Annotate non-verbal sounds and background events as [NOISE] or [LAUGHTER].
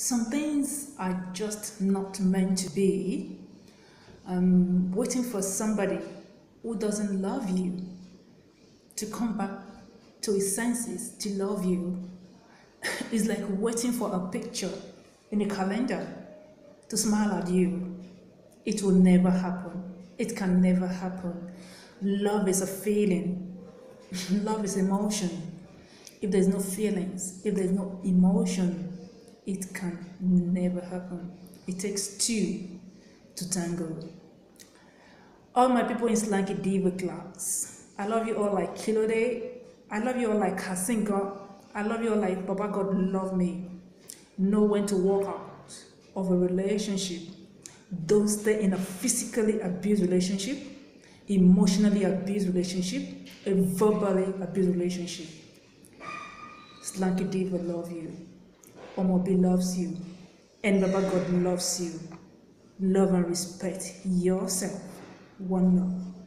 Some things are just not meant to be. Um, waiting for somebody who doesn't love you to come back to his senses to love you [LAUGHS] is like waiting for a picture in a calendar to smile at you. It will never happen. It can never happen. Love is a feeling. [LAUGHS] Love is emotion. If there's no feelings, if there's no emotion, it can never happen. It takes two to tango. All my people in Slanky Diva class, I love you all like Kilo Day. I love you all like Kasinga. I love you all like Baba God love me. Know when to walk out of a relationship. Don't stay in a physically abused relationship, emotionally abused relationship, a verbally abused relationship. Slanky Diva love you. Omobi loves you. And Baba God loves you. Love and respect yourself. One love.